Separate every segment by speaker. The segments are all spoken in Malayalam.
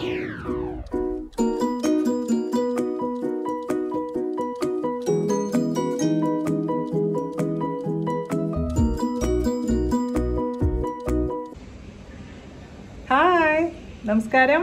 Speaker 1: ഹായ് നമസ്കാരം.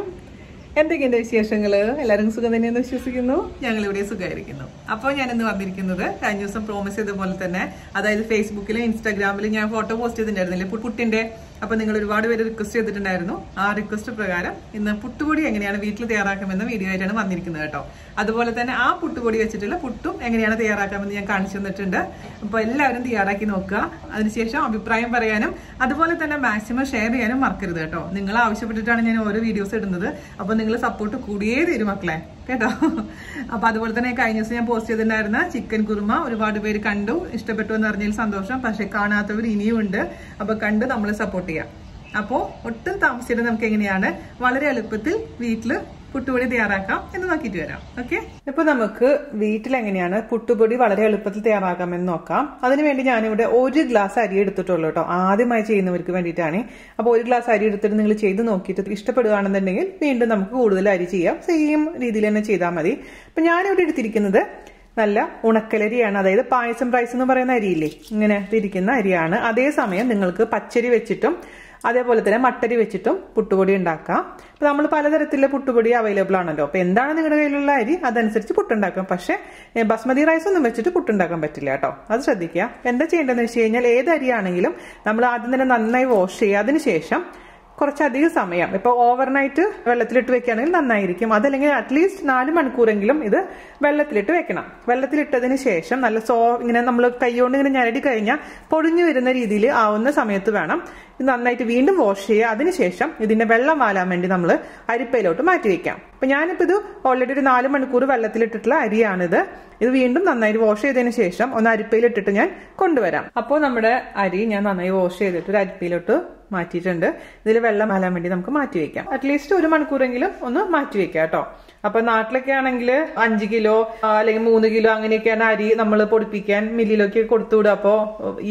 Speaker 1: എന്തൊക്കെയുണ്ട് വിശേഷങ്ങൾ എല്ലാവരും സുഖം തന്നെയെന്ന് വിശ്വസിക്കുന്നു. ഞങ്ങൾ ഇവിടെ സുഖമായിരിക്കുന്നു. അപ്പോൾ ഞാൻ ഇന്ന് വന്നിരിക്കുന്നത് കഴിഞ്ഞ ദിവസം പ്രോമിസ് ചെയ്ത പോലെ തന്നെ അതായത് ഫേസ്ബുക്കിലും ഇൻസ്റ്റാഗ്രാമിലും ഞാൻ ഫോട്ടോ പോസ്റ്റ് ചെയ്തിട്ടുണ്ടായിരുന്നില്ലേ? പുട്ടിന്റെ. അപ്പോൾ നിങ്ങൾ ഒരുപാട് പേര് റിക്വസ്റ്റ് ചെയ്തിട്ടുണ്ടായിരുന്നു. ആ റിക്വസ്റ്റ് പ്രകാരം ഇന്ന് പുട്ടുപൊടി എങ്ങനെയാണ് വീട്ടിൽ തയ്യാറാക്കാമെന്ന വീഡിയോ ആയിട്ടാണ് വന്നിരിക്കുന്നത് കേട്ടോ. അതുപോലെ തന്നെ ആ പുട്ടുപൊടി വെച്ചിട്ടുള്ള പുട്ടും എങ്ങനെയാണ് തയ്യാറാക്കാമെന്ന് ഞാൻ കാണിച്ചു തന്നിട്ടുണ്ട്. അപ്പോൾ എല്ലാവരും തയ്യാറാക്കി നോക്കുക. അതിനുശേഷം അഭിപ്രായം പറയാനും അതുപോലെ തന്നെ മാക്സിമം ഷെയർ ചെയ്യാനും മറക്കരുത് കേട്ടോ. നിങ്ങൾ ആവശ്യപ്പെട്ടിട്ടാണ് ഞാൻ ഓരോ വീഡിയോസ് ഇടുന്നത്. അപ്പോൾ നിങ്ങൾ സപ്പോർട്ട് കൂടിയേ തരും മക്കളെ. കേട്ടോ? അപ്പൊ അതുപോലെ തന്നെ കഴിഞ്ഞ ദിവസം ഞാൻ പോസ്റ്റ് ചെയ്തിട്ടുണ്ടായിരുന്ന ചിക്കൻ കുറുമ ഒരുപാട് പേര് കണ്ടു. ഇഷ്ടപ്പെട്ടു എന്ന് അറിഞ്ഞതിൽ സന്തോഷം. പക്ഷെ കാണാത്തവർ ഇനിയും ഉണ്ട്. അപ്പൊ കണ്ട് നമ്മളെ സപ്പോർട്ട് ചെയ്യാം. അപ്പോൾ ഒട്ടും താമസിച്ചിട്ട് നമുക്ക് എങ്ങനെയാണ്? വളരെ എളുപ്പത്തിൽ വീട്ടിൽ പുട്ടുപൊടി തയ്യാറാക്കാം എന്ന് നോക്കിയിട്ട് വരാം. ഓക്കെ ഇപ്പൊ നമുക്ക് വീട്ടിൽ എങ്ങനെയാണ് പുട്ടുപൊടി വളരെ എളുപ്പത്തിൽ തയ്യാറാക്കാമെന്ന് നോക്കാം. അതിനുവേണ്ടി ഞാനിവിടെ ഒരു ഗ്ലാസ് അരി എടുത്തിട്ടുള്ളൂ കേട്ടോ. ആദ്യമായി ചെയ്യുന്നവർക്ക് വേണ്ടിയിട്ടാണ്. അപ്പോൾ ഒരു ഗ്ലാസ് അരി എടുത്തിട്ട് നിങ്ങൾ ചെയ്ത് നോക്കിയിട്ട് ഇഷ്ടപ്പെടുകയാണെന്നുണ്ടെങ്കിൽ വീണ്ടും നമുക്ക് കൂടുതൽ അരി ചെയ്യാം. സെയിം രീതിയിൽ തന്നെ ചെയ്താൽ മതി. അപ്പൊ ഞാനിവിടെ എടുത്തിരിക്കുന്നത് നല്ല ഉണക്കലരിയാണ്. അതായത് പായസം റൈസ് എന്ന് പറയുന്ന അരിയില്ലേ? ഇങ്ങനെ തിരിക്കുന്ന അരിയാണ്. അതേസമയം നിങ്ങൾക്ക് പച്ചരി വെച്ചിട്ടും അതേപോലെ തന്നെ മട്ടരി വെച്ചിട്ടും പുട്ടുപൊടി ഉണ്ടാക്കാം അപ്പൊ നമ്മൾ പലതരത്തിലുള്ള പുട്ടുപൊടി അവൈലബിൾ ആണല്ലോ. അപ്പൊ എന്താണ് നിങ്ങളുടെ കയ്യിലുള്ള അരി? അതനുസരിച്ച് പുട്ടുണ്ടാക്കാം. പക്ഷേ ബസ്മതി റൈസ് ഒന്നും വെച്ചിട്ട് പുട്ടുണ്ടാക്കാൻ പറ്റില്ല കേട്ടോ. അത് ശ്രദ്ധിക്കുക. എന്താ ചെയ്യേണ്ടതെന്ന് വെച്ച് കഴിഞ്ഞാൽ ഏത് അരിയാണെങ്കിലും നമ്മൾ ആദ്യം തന്നെ നന്നായി വാഷ് ചെയ്യുക. അതിനുശേഷം കുറച്ചധികം സമയം. ഇപ്പോൾ ഓവർനൈറ്റ് വെള്ളത്തിലിട്ട് വെക്കുകയാണെങ്കിൽ നന്നായിരിക്കും. അതല്ലെങ്കിൽ അറ്റ്ലീസ്റ്റ് നാല് മണിക്കൂറെങ്കിലും ഇത് വെള്ളത്തിലിട്ട് വെക്കണം. വെള്ളത്തിലിട്ടതിന് ശേഷം നല്ല സോ ഇങ്ങനെ നമ്മൾ കൈകൊണ്ട് ഇങ്ങനെ ഞരടി കഴിഞ്ഞാൽ പൊടിഞ്ഞു വരുന്ന രീതിയിൽ ആവുന്ന സമയത്ത് വേണം ഇത് നന്നായിട്ട് വീണ്ടും വാഷ് ചെയ്യുക. അതിനുശേഷം ഇതിന്റെ വെള്ളം വാലാൻ വേണ്ടി നമ്മൾ അരിപ്പയിലോട്ട് മാറ്റി വെക്കാം. അപ്പൊ ഞാനിപ്പോ ഇത് ഓൾറെഡി ഒരു നാല് മണിക്കൂർ വെള്ളത്തിലിട്ടിട്ടുള്ള അരിയാണിത്. ഇത് വീണ്ടും നന്നായിട്ട് വാഷ് ചെയ്തതിന് ശേഷം ഒന്ന് അരിപ്പയിലിട്ടിട്ട് ഞാൻ കൊണ്ടുവരാം. അപ്പോൾ നമ്മുടെ അരി ഞാൻ നന്നായി വാഷ് ചെയ്തിട്ട് ഒരു അരിപ്പയിലോട്ട് മാറ്റിയിട്ടുണ്ട്. ഇതിൽ വെള്ളം വരാൻ വേണ്ടി നമുക്ക് മാറ്റി വെക്കാം. അറ്റ്ലീസ്റ്റ് ഒരു മണിക്കൂറെങ്കിലും ഒന്ന് മാറ്റി വെക്കാം കേട്ടോ. അപ്പൊ നാട്ടിലൊക്കെ ആണെങ്കിൽ അഞ്ച് കിലോ അല്ലെങ്കിൽ മൂന്ന് കിലോ അങ്ങനെയൊക്കെയാണ് അരി നമ്മൾ പൊടിപ്പിക്കാൻ മില്ലിലൊക്കെ കൊടുത്തുവിടുക അപ്പോൾ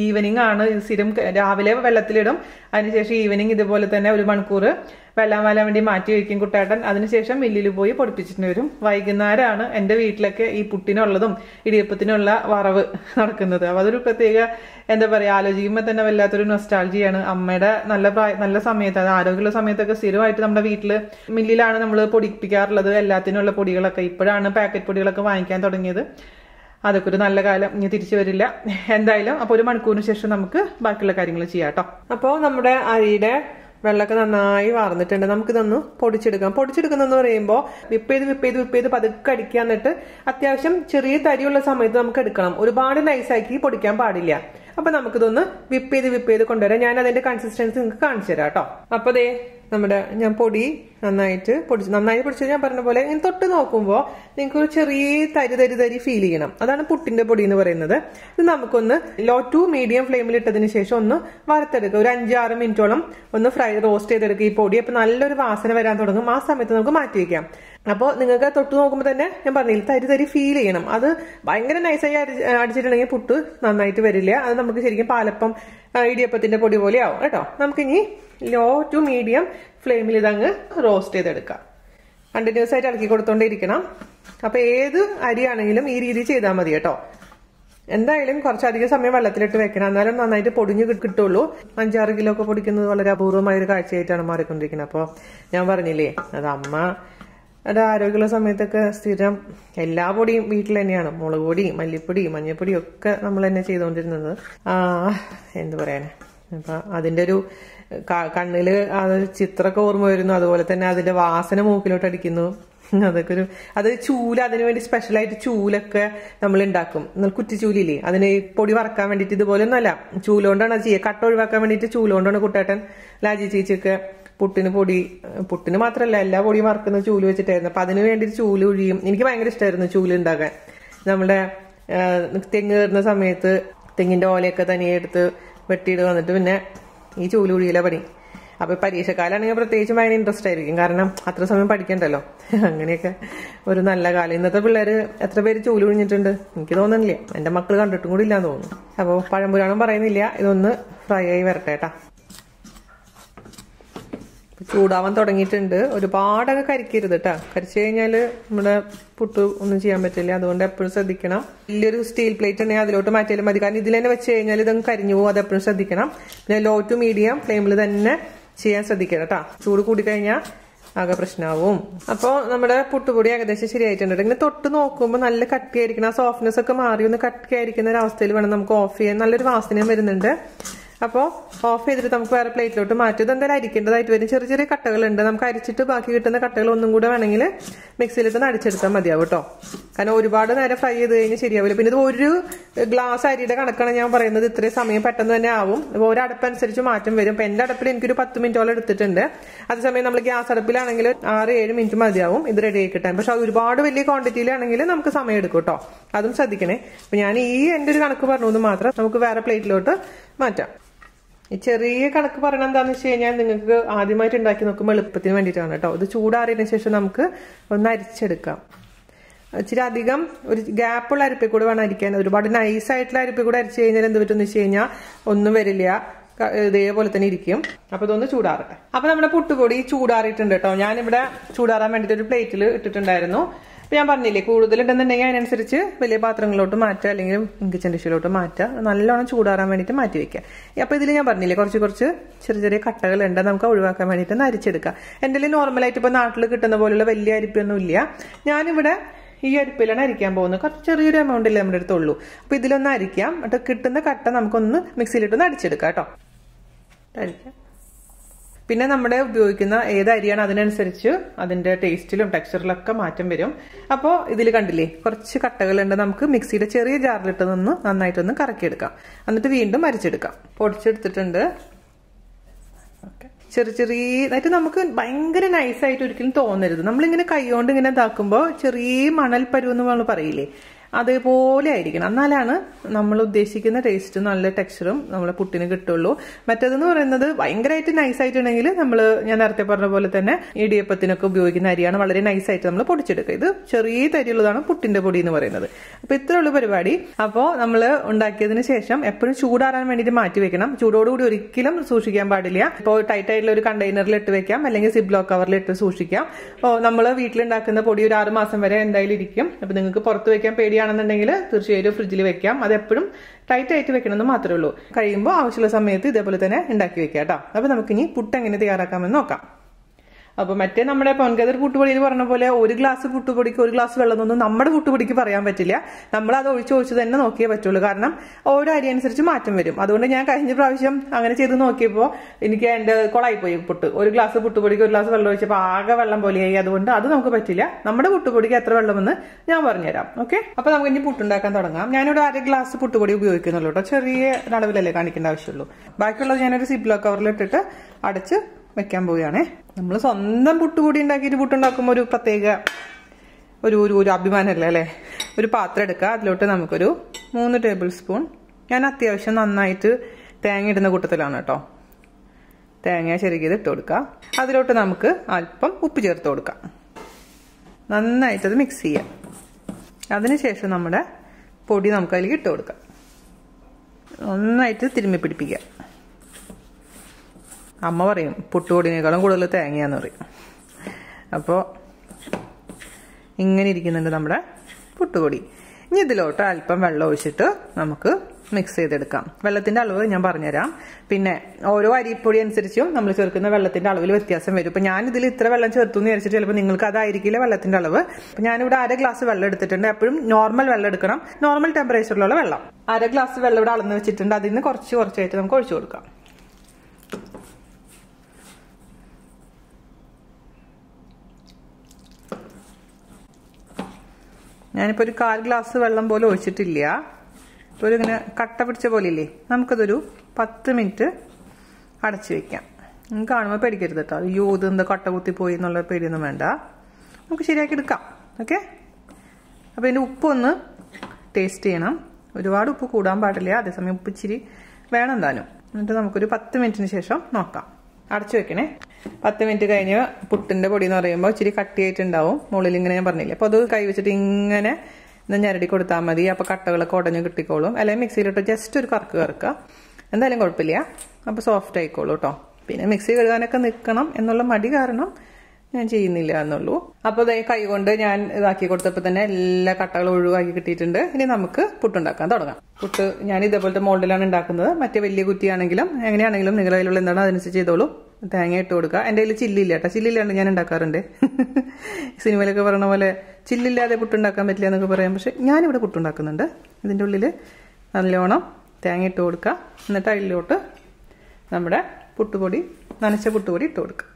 Speaker 1: ഈവനിങ് ആണ് സ്ഥിരം രാവിലെ വെള്ളത്തിലിടും. അതിനുശേഷം ഈവനിങ് ഇതുപോലെ തന്നെ ഒരു മണിക്കൂർ വെള്ളം വാലാൻ വേണ്ടി മാറ്റി വയ്ക്കും കുട്ടാട്ടൻ. അതിനുശേഷം മില്ലിൽ പോയി പൊടിപ്പിച്ചിട്ട് വരും. വൈകുന്നേരമാണ് എന്റെ വീട്ടിലൊക്കെ ഈ പുട്ടിനുള്ളതും ഇടിയപ്പത്തിനുള്ള വറവ് നടക്കുന്നത്. അപ്പം അതൊരു പ്രത്യേക എന്താ പറയുക ആലോചിക്കുമ്പോൾ തന്നെ വല്ലാത്തൊരു നൊസ്റ്റാൾജിയാണ് അമ്മയുടെ നല്ല പ്രായ നല്ല സമയത്ത് അത് ആരോഗ്യമുള്ള സമയത്തൊക്കെ സ്ഥിരമായിട്ട് നമ്മുടെ വീട്ടിൽ മില്ലിലാണ് നമ്മൾ പൊടിപ്പിക്കാറുള്ളത്. എല്ലാത്തിനുള്ള പൊടികളൊക്കെ ഇപ്പോഴാണ് പാക്കറ്റ് പൊടികളൊക്കെ വാങ്ങിക്കാൻ തുടങ്ങിയത്. അതൊക്കെ ഒരു നല്ല കാലം. ഇനി തിരിച്ചു വരില്ല. എന്തായാലും അപ്പോൾ ഒരു മണിക്കൂറിന് ശേഷം നമുക്ക് ബാക്കിയുള്ള കാര്യങ്ങൾ ചെയ്യാം കേട്ടോ. അപ്പോൾ നമ്മുടെ അരിയുടെ വെള്ളമൊക്കെ നന്നായി വാർന്നിട്ടുണ്ട്. നമുക്കിതൊന്ന് പൊടിച്ചെടുക്കാം. പൊടിച്ചെടുക്കുന്നെന്ന് പറയുമ്പോൾ വിപ്പ് ചെയ്ത് വിപ്പ് ചെയ്ത് വിപ്പ് ചെയ്ത് പതുക്കെ അടിക്കുക എന്നിട്ട് അത്യാവശ്യം ചെറിയ തരിയുള്ള സമയത്ത് നമുക്ക് എടുക്കണം. ഒരുപാട് നൈസാക്കി പൊടിക്കാൻ പാടില്ല. അപ്പൊ നമുക്കിതൊന്ന് വിപ്പ് ചെയ്ത് വിപ്പ് ചെയ്ത് കൊണ്ടുവരാം. ഞാൻ അതിന്റെ കൺസിസ്റ്റൻസി നിങ്ങൾക്ക് കാണിച്ചു തരാം കേട്ടോ. അപ്പൊ ദേ നമ്മുടെ ഞാൻ പൊടി നന്നായിട്ട് പൊടിച്ചു നന്നായി പൊടിച്ചത് ഞാൻ പറഞ്ഞ പോലെ ഇങ്ങനെ തൊട്ട് നോക്കുമ്പോൾ നിങ്ങൾക്ക് ഒരു ചെറിയ തരി തരി തരി ഫീൽ ചെയ്യണം. അതാണ് പുട്ടിന്റെ പൊടി എന്ന് പറയുന്നത്. ഇത് നമുക്കൊന്ന് ലോ ടു മീഡിയം ഫ്ലെയിമിൽ ഇട്ടതിന് ശേഷം ഒന്ന് വറുത്തെടുക്കുക. ഒരു അഞ്ചാറ് മിനിറ്റോളം ഒന്ന് ഫ്രൈ റോസ്റ്റ് ചെയ്തെടുക്കുക ഈ പൊടി. അപ്പൊ നല്ലൊരു വാസന വരാൻ തുടങ്ങും. ആ സമയത്ത് നമുക്ക് മാറ്റി വെക്കാം. അപ്പോൾ നിങ്ങൾക്ക് തൊട്ട് നോക്കുമ്പോൾ തന്നെ ഞാൻ പറഞ്ഞില്ല തരി തരി ഫീൽ ചെയ്യണം. അത് ഭയങ്കര നൈസായി അടി അടിച്ചിട്ടുണ്ടെങ്കിൽ പുട്ട് നന്നായിട്ട് വരില്ല. അത് നമുക്ക് ശരിക്കും പാലപ്പം ഇടിയപ്പത്തിന്റെ പൊടി പോലെ ആവും. കേട്ടോ? നമുക്കിനി ലോ ടു മീഡിയം ഫ്ലെയിമിൽ ഇതങ്ങ് റോസ്റ്റ് ചെയ്തെടുക്കാം. കണ്ടിന്യൂസ് ആയിട്ട് ഇളക്കി കൊടുത്തോണ്ടിരിക്കണം. അപ്പൊ ഏത് അരിയാണെങ്കിലും ഈ രീതി ചെയ്താൽ മതി കേട്ടോ. എന്തായാലും കുറച്ചധികം സമയം വെള്ളത്തിലിട്ട് വെക്കണം. എന്നാലും നന്നായിട്ട് പൊടിഞ്ഞ് കിട്ടുള്ളൂ. അഞ്ചാറ് കിലോ ഒക്കെ പൊടിക്കുന്നത് വളരെ അപൂർവമായ ഒരു കാഴ്ചയായിട്ടാണ് മാറിക്കൊണ്ടിരിക്കുന്നത്. അപ്പോൾ ഞാൻ പറഞ്ഞില്ലേ അത് അമ്മ അത് ആരോഗ്യമുള്ള സമയത്തൊക്കെ സ്ഥിരം എല്ലാ പൊടിയും വീട്ടിൽ തന്നെയാണ്. മുളക് പൊടി മല്ലിപ്പൊടി മഞ്ഞൾപ്പൊടി ഒക്കെ നമ്മൾ തന്നെ ചെയ്തുകൊണ്ടിരുന്നത്. ആ എന്ത് പറയാനാ. അപ്പൊ അതിന്റെ ഒരു ക- കണ്ണിൽ ആ ചിത്രമൊക്കെ ഓർമ്മ വരുന്നു. അതുപോലെ തന്നെ അതിന്റെ വാസന മൂക്കിലോട്ട് അടിക്കുന്നു. അതൊക്കെ ഒരു അത് ചൂല അതിനു വേണ്ടി സ്പെഷ്യലായിട്ട് ചൂലൊക്കെ നമ്മൾ ഉണ്ടാക്കും എന്നാൽ കുറ്റിച്ചൂലില്ലേ? അതിന് പൊടി വറക്കാൻ വേണ്ടിയിട്ട് ഇതുപോലെ ഒന്നല്ല ചൂലുകൊണ്ടാണ് അത് ചെയ്യുക കട്ട ഒഴിവാക്കാൻ വേണ്ടിയിട്ട് ചൂലുകൊണ്ടാണ് കുട്ടേട്ടൻ ലാജി ചേച്ചിയൊക്കെ പുട്ടിന് പൊടി പുട്ടിന് മാത്രമല്ല എല്ലാ പൊടിയും വറക്കുന്ന ചൂൽ വെച്ചിട്ടായിരുന്നു. അപ്പൊ അതിന് വേണ്ടിയിട്ട് ചൂൽ ഒഴിയും എനിക്ക് ഭയങ്കര ഇഷ്ടമായിരുന്നു ചൂൽ ഉണ്ടാക്കാൻ നമ്മുടെ തെങ്ങ് കയറുന്ന സമയത്ത് തെങ്ങിന്റെ ഓലയൊക്കെ തനിയെ എടുത്ത് വെട്ടിയിട്ട് വന്നിട്ട് പിന്നെ ഈ ചൂൽ കുഴിയിലെ പണി. അപ്പൊ പരീക്ഷക്കാലാണെങ്കിൽ പ്രത്യേകിച്ചും ഭയങ്കര ഇൻട്രസ്റ്റ് ആയിരിക്കും. കാരണം അത്ര സമയം പഠിക്കണ്ടല്ലോ. അങ്ങനെയൊക്കെ ഒരു നല്ല കാലം. ഇന്നത്തെ പിള്ളേര് എത്ര പേര് ചൂൽ കുഴിഞ്ഞിട്ടുണ്ട്? എനിക്ക് തോന്നുന്നില്ല. എന്റെ മക്കൾ കണ്ടിട്ടും കൂടി ഇല്ലാന്ന് തോന്നുന്നു. അപ്പോൾ പഴംപുരാണം പറയുന്നില്ല. ഇതൊന്ന് ഫ്രൈ ആയി വരട്ടെ കേട്ടാ ചൂടാവാൻ തുടങ്ങിയിട്ടുണ്ട്. ഒരുപാടൊക്കെ കരിക്കരുത് കേട്ടോ കരിച്ചു കഴിഞ്ഞാൽ നമ്മുടെ പുട്ട് ഒന്നും ചെയ്യാൻ പറ്റില്ല. അതുകൊണ്ട് എപ്പോഴും ശ്രദ്ധിക്കണം. വലിയൊരു സ്റ്റീൽ പ്ലേറ്റ് ഉണ്ടെങ്കിൽ അതിലോട്ട് മാറ്റിയാലും മതി. കാരണം ഇതിൽ തന്നെ വെച്ച് കഴിഞ്ഞാൽ ഇതങ്ങ് കരിഞ്ഞു പോകും. അത് എപ്പോഴും ശ്രദ്ധിക്കണം. പിന്നെ ലോ ടു മീഡിയം ഫ്ലെയിമിൽ തന്നെ ചെയ്യാൻ ശ്രദ്ധിക്കണം കേട്ടോ ചൂട് കൂടിക്കഴിഞ്ഞാൽ ആകെ പ്രശ്നമാവും അപ്പോൾ നമ്മുടെ പുട്ടുപൊടി ഏകദേശം ശരിയായിട്ടുണ്ട് ഇങ്ങനെ തൊട്ട് നോക്കുമ്പോൾ നല്ല കട്ടിയായിരിക്കണം. ആ സോഫ്റ്റ്നെസ് ഒക്കെ മാറി ഒന്ന് കട്ടിയായിരിക്കുന്ന ഒരു അവസ്ഥയിൽ വേണം നമുക്ക് ഓഫ് ചെയ്യാൻ. നല്ലൊരു വാസനയും വരുന്നുണ്ട്. അപ്പോൾ ഓഫ് ചെയ്തിട്ട് നമുക്ക് വേറെ പ്ലേറ്റിലോട്ട് മാറ്റും. ഇതെന്തായാലും അരിക്കേണ്ടതായിട്ട് വരും. ചെറിയ ചെറിയ കട്ടകളുണ്ട്. നമുക്ക് അരിച്ചിട്ട് ബാക്കി കിട്ടുന്ന കട്ടകൾ ഒന്നും കൂടെ വേണമെങ്കിൽ മിക്സിയിലിട്ട് അടിച്ചെടുത്താൽ മതിയാവും കേട്ടോ. കാരണം ഒരുപാട് നേരം ഫ്രൈ ചെയ്ത് കഴിഞ്ഞാൽ ശരിയാവില്ല. പിന്നെ ഇത് ഒരു ഗ്ലാസ് അരിയുടെ കണക്കാണ് ഞാൻ പറയുന്നത്. ഇത്രയും സമയം പെട്ടെന്ന് തന്നെ ആവും. അപ്പോൾ ഒരു അടുപ്പനുസരിച്ച് മാറ്റം വരും. ഇപ്പം എന്റെ അടുപ്പിൽ എനിക്കൊരു പത്ത് മിനിറ്റോളം എടുത്തിട്ടുണ്ട്. അതേസമയം നമ്മൾ ഗ്യാസ് അടുപ്പിലാണെങ്കിൽ ആറ് ഏഴ് മിനിറ്റ് മതിയാവും. ഇത് റെഡി ആയി കിട്ടാൻ. പക്ഷെ ഒരുപാട് വലിയ ക്വാണ്ടിറ്റിയിലാണെങ്കിൽ നമുക്ക് സമയം എടുക്കും കേട്ടോ. അതും ശ്രദ്ധിക്കണേ. അപ്പം ഞാൻ ഈ എന്റെ ഒരു കണക്ക് പറഞ്ഞു മാത്രം നമുക്ക് വേറെ പ്ലേറ്റിലോട്ട് മാറ്റാം. ഈ ചെറിയ കണക്ക് പറയണം എന്താണെന്ന് വെച്ച് കഴിഞ്ഞാൽ നിങ്ങൾക്ക് ആദ്യമായിട്ട് ഉണ്ടാക്കി നോക്കുമ്പോൾ എളുപ്പത്തിന് വേണ്ടിയിട്ടാണ് കേട്ടോ. ഇത് ചൂടാറിയതിന് ശേഷം നമുക്ക് ഒന്ന് അരിച്ചെടുക്കാം. ഇച്ചിരി അധികം ഒരു ഗ്യാപ്പുള്ള അരിപ്പിൽ കൂടെ വേണം അരിക്കാൻ. ഒരുപാട് നൈസായിട്ടുള്ള അരിപ്പിൽ കൂടെ അരിച്ചു കഴിഞ്ഞാൽ എന്ത് പറ്റുമെന്ന് വെച്ച് കഴിഞ്ഞാൽ ഒന്നും വരില്ല. ഇതേപോലെ തന്നെ ഇരിക്കും. അപ്പൊ ഇതൊന്ന് ചൂടാറട്ടെ. അപ്പൊ നമ്മുടെ പുട്ടുപൊടി ചൂടാറിയിട്ടുണ്ട് കേട്ടോ. ഞാനിവിടെ ചൂടാറാൻ വേണ്ടിയിട്ട് ഒരു പ്ലേറ്റിൽ ഇട്ടിട്ടുണ്ടായിരുന്നു. ഇപ്പൊ ഞാൻ പറഞ്ഞില്ലേ കൂടുതലുണ്ടെന്നുണ്ടെങ്കിൽ അതിനനുസരിച്ച് വലിയ പാത്രങ്ങളിലോട്ട് മാറ്റുക അല്ലെങ്കിൽ കിച്ചൺ ഡിഷിലോട്ട് മാറ്റുക. നല്ലോണം ചൂടാറാൻ വേണ്ടിയിട്ട് മാറ്റി വെക്കുക. അപ്പൊ ഇതിൽ ഞാൻ പറഞ്ഞില്ലേ കുറച്ച് കുറച്ച് ചെറിയ ചെറിയ കട്ടകളുണ്ട് നമുക്ക് ഒഴിവാക്കാൻ വേണ്ടിയിട്ട് ഒന്ന് അരിച്ചെടുക്കുക. എന്റെ നോർമലായിട്ട് ഇപ്പൊ നാട്ടിൽ കിട്ടുന്ന പോലുള്ള വലിയ അരിപ്പൊന്നും ഇല്ല. ഞാനിവിടെ ഈ അരിപ്പിലാണ് അരിക്കാൻ പോകുന്നത്. കുറച്ച് ചെറിയൊരു എമൗണ്ട് ഇല്ല നമ്മുടെ അടുത്തുള്ളൂ. അപ്പൊ ഇതിലൊന്ന് അരിക്കാം. എന്നിട്ട് കിട്ടുന്ന കട്ട നമുക്കൊന്ന് മിക്സിയിലിട്ടൊന്ന് അടിച്ചെടുക്കാം കേട്ടോ. അരിക്കാം പിന്നെ നമ്മുടെ ഉപയോഗിക്കുന്ന ഏത് അരിയാണ് അതിനനുസരിച്ച് അതിന്റെ ടേസ്റ്റിലും ടെക്സ്ചറിലൊക്കെ മാറ്റം വരും. അപ്പോൾ ഇതിൽ കണ്ടില്ലേ കുറച്ച് കട്ടകളുണ്ട്. നമുക്ക് മിക്സിയുടെ ചെറിയ ജാറിലിട്ട് നിന്ന് നന്നായിട്ടൊന്ന് കറക്കിയെടുക്കാം. എന്നിട്ട് വീണ്ടും അരിച്ചെടുക്കാം. പൊടിച്ചെടുത്തിട്ടുണ്ട്. ചെറിയ ചെറിയതായിട്ട് നമുക്ക് ഭയങ്കര നൈസായിട്ട് ഒരിക്കലും തോന്നരുത്. നമ്മളിങ്ങനെ കൈകൊണ്ട് ഇങ്ങനെ ഇതാക്കുമ്പോൾ ചെറിയ മണൽ പരുവെന്ന് നമ്മൾ പറയില്ലേ? അതേപോലെ ആയിരിക്കണം. എന്നാലാണ് നമ്മൾ ഉദ്ദേശിക്കുന്ന ടേസ്റ്റ് നല്ല ടെക്സ്ചറും നമ്മളെ പുട്ടിന് കിട്ടുള്ളൂ. മറ്റേതെന്ന് പറയുന്നത് ഭയങ്കരമായിട്ട് നൈസ് ആയിട്ടുണ്ടെങ്കിൽ നമ്മൾ ഞാൻ നേരത്തെ പറഞ്ഞ പോലെ തന്നെ ഇടിയപ്പത്തിനൊക്കെ ഉപയോഗിക്കുന്ന അരിയാണ് വളരെ നൈസ് ആയിട്ട് നമ്മൾ പൊടിച്ചെടുക്കുക. ഇത് ചെറിയ തരിയുള്ളതാണ് പുട്ടിന്റെ പൊടി എന്ന് പറയുന്നത്. അപ്പൊ ഇത്രയുള്ള പരിപാടി. അപ്പോൾ നമ്മൾ ഉണ്ടാക്കിയതിന് ശേഷം എപ്പോഴും ചൂടാറാൻ വേണ്ടിയിട്ട് മാറ്റി വെക്കണം. ചൂടോടുകൂടി ഒരിക്കലും സൂക്ഷിക്കാൻ പാടില്ല. ഇപ്പോൾ ടൈറ്റ് ആയിട്ടുള്ള ഒരു കണ്ടെയ്നറിൽ ഇട്ട് വെക്കാം. അല്ലെങ്കിൽ സിബ്ലോ കവറിൽ ഇട്ട് സൂക്ഷിക്കാം. അപ്പോൾ നമ്മൾ വീട്ടിലുണ്ടാക്കുന്ന പൊടി ഒരു ആറ് മാസം വരെ എന്തായാലും ഇരിക്കും. അപ്പൊ നിങ്ങൾക്ക് പുറത്ത് വെക്കാൻ പേടിയാണെന്നുണ്ടെങ്കിൽ തീർച്ചയായിട്ടും ഫ്രിഡ്ജിൽ വെക്കാം. അത് എപ്പോഴും ടൈറ്റ് ആയിട്ട് വെക്കണമെന്ന് മാത്രമേ ഉള്ളൂ. കഴിയുമ്പോൾ ആവശ്യമുള്ള സമയത്ത് ഇതേപോലെ തന്നെ ഉണ്ടാക്കി വെക്കാം കേട്ടോ. അപ്പൊ നമുക്കിനി പുട്ട് എങ്ങനെ തയ്യാറാക്കാമെന്ന് നോക്കാം. അപ്പൊ മറ്റേ നമ്മുടെ പൊൻകതിർ പുട്ടുപൊടിയിൽ പറഞ്ഞ പോലെ ഒരു ഗ്ലാസ് കൂട്ടുപൊടിക്ക് ഒരു ഗ്ലാസ് വെള്ളം ഒന്നും നമ്മുടെ കൂട്ടുപൊടിക്ക് പറയാൻ പറ്റില്ല. നമ്മൾ അത് ഒഴിച്ച് ഒഴിച്ച് തന്നെ നോക്കിയേ പറ്റുള്ളൂ. കാരണം ഓരോ അരി അനുസരിച്ച് മാറ്റം വരും. അതുകൊണ്ട് ഞാൻ കഴിഞ്ഞ പ്രാവശ്യം അങ്ങനെ ചെയ്ത് നോക്കിയപ്പോൾ എനിക്ക് എന്റെ കൊളായി പോയി പുട്ട്. ഒരു ഗ്ലാസ് പുട്ടുപൊടിക്ക് ഒരു ഗ്ലാസ് വെള്ളം ഒഴിച്ചപ്പോൾ ആകെ വെള്ളം പോലെയായി. അതുകൊണ്ട് അത് നമുക്ക് പറ്റില്ല. നമ്മുടെ പുട്ടുപൊടിക്ക് എത്ര വെള്ളമെന്ന് ഞാൻ പറഞ്ഞുതരാം. ഓക്കെ? അപ്പൊ നമുക്ക് ഇനി പുട്ടുണ്ടാക്കാൻ തുടങ്ങാം. ഞാനിവിടെ അര ഗ്ലാസ് പുട്ടുപൊടി ഉപയോഗിക്കുന്നുള്ളൂ കേട്ടോ. ചെറിയ അളവിലല്ലേ കാണിക്കേണ്ട ആവശ്യമുള്ളൂ. ബാക്കിയുള്ളത് ഞാനൊരു സിബ്ലോ കവറിൽ ഇട്ടിട്ട് അടച്ച് വെക്കാൻ പോവുകയാണേ. നമ്മൾ സ്വന്തം പുട്ടുകൂടി ഉണ്ടാക്കിയിട്ട് പുട്ടുണ്ടാക്കുമ്പോൾ ഒരു പ്രത്യേക ഒരു ഒരു ഒരു അഭിമാനമല്ലേ അല്ലേ? ഒരു പാത്രം എടുക്കുക. അതിലോട്ട് നമുക്കൊരു മൂന്ന് ടേബിൾ സ്പൂൺ. ഞാൻ അത്യാവശ്യം നന്നായിട്ട് തേങ്ങ ഇടുന്ന കൂട്ടത്തിലാണ് കേട്ടോ. തേങ്ങ ചെറുകിയത് ഇട്ട് കൊടുക്കുക. അതിലോട്ട് നമുക്ക് അല്പം ഉപ്പ് ചേർത്ത് കൊടുക്കാം. നന്നായിട്ടത് മിക്സ് ചെയ്യാം. അതിനുശേഷം നമ്മുടെ പൊടി നമുക്ക് അതിലേക്ക് ഇട്ട് കൊടുക്കാം. നന്നായിട്ട് തിരുമ്മി പിടിപ്പിക്കുക. അമ്മ പറയും പുട്ടുപൊടിനേക്കാളും കൂടുതൽ തേങ്ങയാന്ന് പറയും. അപ്പോൾ ഇങ്ങനെ ഇരിക്കുന്നുണ്ട് നമ്മുടെ പുട്ടുപൊടി. ഇനി ഇതിലോട്ട് അല്പം വെള്ളം ഒഴിച്ചിട്ട് നമുക്ക് മിക്സ് ചെയ്തെടുക്കാം. വെള്ളത്തിന്റെ അളവ് ഞാൻ പറഞ്ഞുതരാം. പിന്നെ ഓരോ അരിപ്പൊടി അനുസരിച്ചും നമ്മൾ ചേർക്കുന്ന വെള്ളത്തിന്റെ അളവിൽ വ്യത്യാസം വരും. ഇപ്പൊ ഞാൻ ഇതിൽ ഇത്ര വെള്ളം ചേർത്തു എന്ന് വിചാരിച്ചിട്ട് ചിലപ്പോൾ നിങ്ങൾക്ക് അതായിരിക്കില്ല വെള്ളത്തിന്റെ അളവ്. ഞാനിവിടെ അര ഗ്ലാസ് വെള്ളം എടുത്തിട്ടുണ്ട്. എപ്പോഴും നോർമൽ വെള്ളം എടുക്കണം. നോർമൽ ടെമ്പറേച്ചറിലുള്ള വെള്ളം. അര ഗ്ലാസ് വെള്ളം ഇവിടെ അളന്ന് വെച്ചിട്ടുണ്ട്. അതിൽ നിന്ന് കുറച്ച് കുറച്ചായിട്ട് നമുക്ക് ഒഴിച്ചു കൊടുക്കാം. ഞാനിപ്പോൾ ഒരു കാൽ ഗ്ലാസ് വെള്ളം പോലെ ഒഴിച്ചിട്ടില്ല. ഇപ്പോൾ ഇങ്ങനെ കട്ട പിടിച്ച പോലെ ഇല്ലേ നമുക്കതൊരു പത്ത് മിനിറ്റ് അടച്ചു വെക്കാം. നിങ്ങൾക്ക് കാണുമ്പോൾ പേടിക്കരുത് കേട്ടോ അയ്യോ ഇത് എന്താ കട്ട കുത്തി പോയി എന്നുള്ള പേടിയൊന്നും വേണ്ട. നമുക്ക് ശരിയാക്കി എടുക്കാം. ഓക്കെ? അപ്പോൾ ഇതിന്റെ ഉപ്പൊന്ന് ടേസ്റ്റ് ചെയ്യണം. ഒരുപാട് ഉപ്പ് കൂടാൻ പാടില്ല. അതേസമയം ഉപ്പ് ഇച്ചിരി വേണം എന്താനും എന്നിട്ട് നമുക്കൊരു പത്ത് മിനിറ്റിന് ശേഷം നോക്കാം. അടച്ചു വെക്കണേ. പത്ത് മിനിറ്റ് കഴിഞ്ഞ് പുട്ടിന്റെ പൊടി എന്ന് പറയുമ്പോൾ ഇച്ചിരി കട്ടിയായിട്ടുണ്ടാവും. മുകളിൽ ഇങ്ങനെ ഞാൻ പറഞ്ഞില്ലേ. അപ്പോൾ അത് കൈ വെച്ചിട്ട് ഇങ്ങനെ ഒന്ന് ഞരടി കൊടുത്താൽ മതി. അപ്പോൾ കട്ടകളൊക്കെ ഉടഞ്ഞു കിട്ടിക്കോളും. അല്ലെങ്കിൽ മിക്സിയിലിട്ട് ജസ്റ്റ് ഒരു കറക്ക് കറക്കുക എന്തായാലും കുഴപ്പമില്ല. അപ്പോൾ സോഫ്റ്റ് ആയിക്കോളൂ കേട്ടോ പിന്നെ മിക്സി കഴുകാനൊക്കെ നിൽക്കണം എന്നുള്ള മടി കാരണം ഞാൻ ചെയ്യുന്നില്ല എന്നുള്ളൂ. അപ്പോൾ ദേ കൈ കൊണ്ട് ഞാൻ ഇതാക്കി കൊടുത്തപ്പോൾ തന്നെ എല്ലാ കട്ടകളും ഒഴിവാക്കി കിട്ടിയിട്ടുണ്ട്. ഇനി നമുക്ക് പുട്ടുണ്ടാക്കാൻ തുടങ്ങാം. പുട്ട് ഞാൻ ഇതേപോലത്തെ മോൾഡിലാണ് ഉണ്ടാക്കുന്നത്. മറ്റേ വലിയ കുറ്റിയാണെങ്കിലും എങ്ങനെയാണെങ്കിലും നിങ്ങളുടെ കയ്യിലുള്ള എന്താണ് അതനുസരിച്ച് ചെയ്തോളൂ. തേങ്ങ ഇട്ട് കൊടുക്കുക. എന്റെ കയ്യിൽ ചില്ലില്ല കേട്ടോ. ചില്ലില്ലാണ്ട് ഞാൻ ഉണ്ടാക്കാറുണ്ട്. സിനിമയിലൊക്കെ പറയണ പോലെ ചില്ലില്ലാതെ പുട്ടുണ്ടാക്കാൻ പറ്റില്ല എന്നൊക്കെ പറയാം. പക്ഷെ ഞാനിവിടെ പുട്ടുണ്ടാക്കുന്നുണ്ട്. ഇതിന്റെ ഉള്ളിൽ നല്ലോണം തേങ്ങ ഇട്ട് കൊടുക്കുക. എന്നിട്ട് അതിലോട്ട് നമ്മുടെ പുട്ടുപൊടി നനച്ച പുട്ടുപൊടി ഇട്ട് കൊടുക്കുക.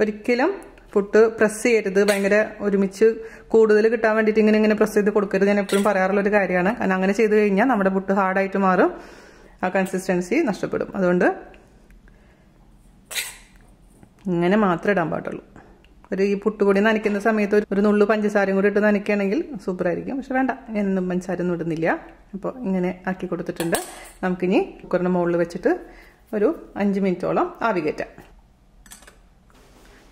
Speaker 1: ഒരിക്കലും പുട്ട് പ്രസ് ചെയ്യരുത്. ഭയങ്കര ഒരുമിച്ച് കൂടുതൽ കിട്ടാൻ വേണ്ടിയിട്ട് ഇങ്ങനെ ഇങ്ങനെ പ്രസ് ചെയ്ത് കൊടുക്കരുത്. ഞാൻ എപ്പോഴും പറയാറുള്ള ഒരു കാര്യമാണ്. കാരണം അങ്ങനെ ചെയ്ത് കഴിഞ്ഞാൽ നമ്മുടെ പുട്ട് ഹാർഡായിട്ട് മാറും. ആ കൺസിസ്റ്റൻസി നഷ്ടപ്പെടും. അതുകൊണ്ട് ഇങ്ങനെ മാത്രമേ ഇടാൻ പാടുള്ളൂ. ഒരു ഈ പുട്ടുപൊടി നനയ്ക്കുന്ന സമയത്ത് ഒരു- നുള്ളു പഞ്ചസാരയും കൂടി ഇട്ട് നനയ്ക്കുകയാണെങ്കിൽ സൂപ്പറായിരിക്കും പക്ഷെ വേണ്ട. എന്നും പഞ്ചസാര ഒന്നും ഇടുന്നില്ല. അപ്പോൾ ഇങ്ങനെ ആക്കി കൊടുത്തിട്ടുണ്ട്. നമുക്കിനി കുക്കറിന്റെ മുകളിൽ വെച്ചിട്ട് ഒരു അഞ്ച് മിനിറ്റോളം ആവി കയറ്റാം.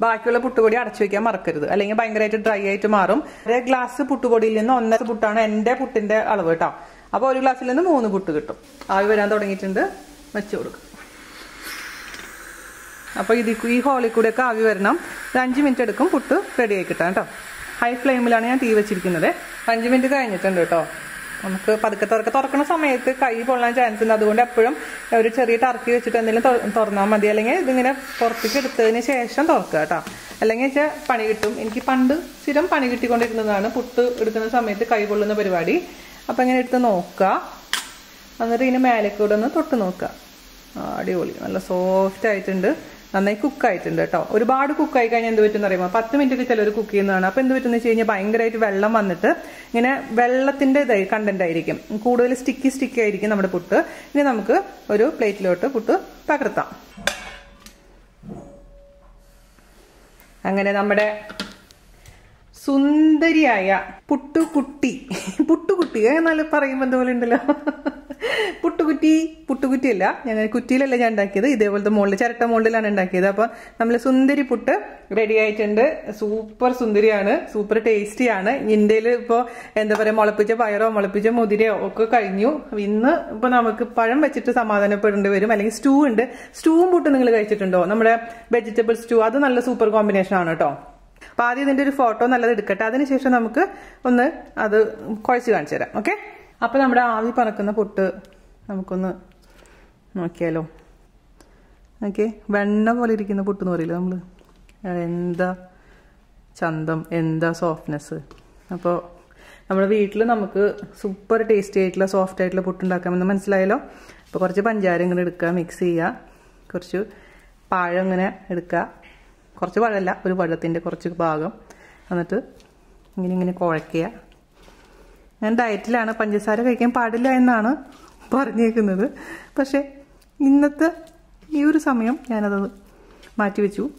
Speaker 1: ബാക്കിയുള്ള പുട്ടുപൊടി അടച്ചു വെക്കാൻ മറക്കരുത്. അല്ലെങ്കിൽ ഭയങ്കരമായിട്ട് ഡ്രൈ ആയിട്ട് മാറും. ഒരു ഗ്ലാസ് പുട്ടുപൊടിയിൽ നിന്ന് ഒന്നര പുട്ടാണ് എന്റെ പുട്ടിന്റെ അളവ് കേട്ടോ. അപ്പോൾ ഒരു ഗ്ലാസ്സിൽ നിന്ന് മൂന്ന് പുട്ട് കിട്ടും. ആവി വരാൻ തുടങ്ങിയിട്ടുണ്ട്. വെച്ച് കൊടുക്കും. അപ്പോൾ ഇത് ഈ ഹോളിൽ കൂടെ ഒക്കെ ആവി വരണം. ഒരു അഞ്ച് മിനിറ്റ് എടുക്കും പുട്ട് റെഡി ആയി കിട്ടാം. കേട്ടോ ഹൈ ഫ്ലെയിമിലാണ് ഞാൻ തീ വെച്ചിരിക്കുന്നത്. അഞ്ച് മിനിറ്റ് കഴിഞ്ഞിട്ടുണ്ട് കേട്ടോ. നമുക്ക് പതുക്കെ തുറക്ക തുറക്കുന്ന സമയത്ത് കൈ പൊള്ളാൻ ചാൻസ് ഉണ്ട് അതുകൊണ്ട് എപ്പോഴും ഒരു ചെറിയ ടർക്കി വെച്ചിട്ട് എന്തെങ്കിലും തുറന്നാൽ മതി. അല്ലെങ്കിൽ ഇതിങ്ങനെ പുറത്തേക്ക് എടുത്തതിന് ശേഷം തുറക്കുക കേട്ടോ. അല്ലെങ്കിൽ വെച്ചാൽ പണി കിട്ടും. എനിക്ക് പണ്ട് സ്ഥിരം പണി കിട്ടിക്കൊണ്ടിരുന്നതാണ് പുട്ട് എടുക്കുന്ന സമയത്ത് കൈ പൊള്ളുന്ന പരിപാടി. അപ്പം ഇങ്ങനെ എടുത്ത് നോക്കുക. എന്നിട്ട് ഇതിന് മേലെ കൂടെ ഒന്ന് തൊട്ട് നോക്കുക. അടിപൊളി. നല്ല സോഫ്റ്റ് ആയിട്ടുണ്ട്. നന്നായി കുക്കായിട്ടുണ്ട് കേട്ടോ. ഒരുപാട് കുക്കായി കഴിഞ്ഞാൽ എന്ത് പറ്റുമെന്ന് അറിയുമോ? പത്ത് മിനിറ്റ് ചിലർ കുക്ക് ചെയ്യുന്നതാണ്. അപ്പോൾ എന്ത് പറ്റുമെന്ന് വെച്ച് കഴിഞ്ഞാൽ ഭയങ്കരമായിട്ട് വെള്ളം വന്നിട്ട് ഇങ്ങനെ വെള്ളത്തിന്റെ ഇതായി കണ്ടന്റ് ആയിരിക്കും. കൂടുതൽ സ്റ്റിക്കി സ്റ്റിക്കി ആയിരിക്കും നമ്മുടെ പുട്ട്. ഇനി നമുക്ക് ഒരു പ്ലേറ്റിലോട്ട് പുട്ട് പകർത്താം അങ്ങനെ നമ്മുടെ സുന്ദരിയായ പുട്ടുകുട്ടി. പുട്ടുകുട്ടി എന്നാൽ പറയുമ്പോൾ എന്തുപോലെ ഉണ്ടല്ലോ. പുട്ടുകുറ്റി പുട്ടുകുറ്റിയല്ല ഞങ്ങൾ കുറ്റിയിലല്ല ഞാൻ ഉണ്ടാക്കിയത്. ഇതേപോലത്തെ മോളിൽ ചിരട്ട മോളിലാണ് ഉണ്ടാക്കിയത്. അപ്പം നമ്മൾ സുന്ദരി പുട്ട് റെഡി ആയിട്ടുണ്ട്. സൂപ്പർ സുന്ദരിയാണ് സൂപ്പർ ടേസ്റ്റിയാണ് ഇന്ത്യയിൽ ഇപ്പൊ എന്താ പറയുക മുളപ്പിച്ച പയറോ മുളപ്പിച്ച മുതിരയോ ഒക്കെ കഴിഞ്ഞു. ഇന്ന് ഇപ്പൊ നമുക്ക് പഴം വെച്ചിട്ട് സമാധാനപ്പെടേണ്ടി വരും. അല്ലെങ്കിൽ സ്റ്റൂ ഉണ്ട്. സ്റ്റൂവും പുട്ട് നിങ്ങൾ കഴിച്ചിട്ടുണ്ടോ? നമ്മുടെ വെജിറ്റബിൾ സ്റ്റൂ അത് നല്ല സൂപ്പർ കോമ്പിനേഷൻ ആണ് കേട്ടോ. അപ്പൊ ആദ്യം ഇതിന്റെ ഒരു ഫോട്ടോ നല്ലത് എടുക്കട്ടെ. അതിനുശേഷം നമുക്ക് ഒന്ന് അത് കുഴച്ച് കാണിച്ചു തരാം. ഓക്കെ? അപ്പൊ നമ്മുടെ ആവി പറക്കുന്ന പുട്ട് നമുക്കൊന്ന് നോക്കിയാലോ? ഓക്കെ വെണ്ണ പോലെ ഇരിക്കുന്ന പൊട്ട് എന്ന് പറയില്ല നമ്മൾ? എന്താ ചന്തം എന്താ സോഫ്റ്റ്നെസ് അപ്പോൾ നമ്മുടെ വീട്ടിൽ നമുക്ക് സൂപ്പർ ടേസ്റ്റി ആയിട്ടുള്ള സോഫ്റ്റ് ആയിട്ടുള്ള പുട്ടുണ്ടാക്കാമെന്ന് മനസ്സിലായല്ലോ? അപ്പോൾ കുറച്ച് പഞ്ചാര ഇങ്ങനെ എടുക്കുക മിക്സ് ചെയ്യുക. കുറച്ച് പാഴം ഇങ്ങനെ എടുക്കുക. കുറച്ച് പഴമല്ല ഒരു പഴത്തിന്റെ കുറച്ച് ഭാഗം. എന്നിട്ട് ഇങ്ങനെ ഇങ്ങനെ കുഴയ്ക്കുക ഞാൻ ഡയറ്റിലാണ് പഞ്ചസാര കഴിക്കാൻ പാടില്ല എന്നാണ് പറഞ്ഞേക്കുന്നത്. പക്ഷേ ഇന്നത്തെ ഈ ഒരു സമയം ഞാനത് മാറ്റിവെച്ചു.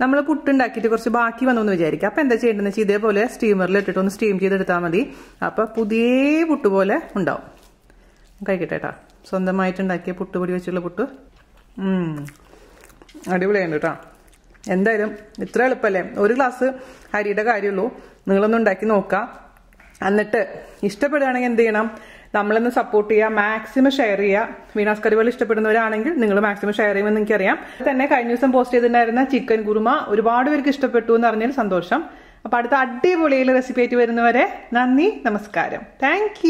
Speaker 1: നമ്മൾ പുട്ടുണ്ടാക്കിയിട്ട് കുറച്ച് ബാക്കി വന്നു എന്ന് വിചാരിക്കുക. അപ്പം എന്താ ചെയ്യേണ്ടതെന്ന് വെച്ചാൽ ഇതേപോലെ സ്റ്റീമറിൽ ഇട്ടിട്ട് ഒന്ന് സ്റ്റീം ചെയ്തെടുത്താൽ മതി. അപ്പം പുതിയ പുട്ട് പോലെ ഉണ്ടാവും. കഴിക്കട്ടെ കേട്ടോ സ്വന്തമായിട്ടുണ്ടാക്കിയ പുട്ടുപൊടി വെച്ചുള്ള പുട്ട്. അടിപൊളിയുണ്ട് കേട്ടോ എന്തായാലും ഇത്ര എളുപ്പമല്ലേ ഒരു ഗ്ലാസ് അരിയുടെ കാര്യമുള്ളൂ. നിങ്ങളൊന്ന് ഉണ്ടാക്കി നോക്കുക എന്നിട്ട് ഇഷ്ടപ്പെടുകയാണെങ്കിൽ എന്ത് ചെയ്യണം? നമ്മളൊന്ന് സപ്പോർട്ട് ചെയ്യുക മാക്സിമം ഷെയർ ചെയ്യുക. വീണാസ് കറികൾ ഇഷ്ടപ്പെടുന്നവരാണെങ്കിൽ നിങ്ങൾ മാക്സിമം ഷെയർ ചെയ്യുമെന്ന് എനിക്കറിയാം തന്നെ കഴിഞ്ഞ ദിവസം പോസ്റ്റ് ചെയ്തിട്ടുണ്ടായിരുന്ന ചിക്കൻ കുറുമ ഒരുപാട് പേർക്ക് ഇഷ്ടപ്പെട്ടു എന്ന് അറിഞ്ഞാൽ സന്തോഷം. അപ്പൊ അടുത്ത അടിപൊളിയിൽ റെസിപ്പി ആയിട്ട് വരുന്നവരെ നന്ദി നമസ്കാരം. താങ്ക്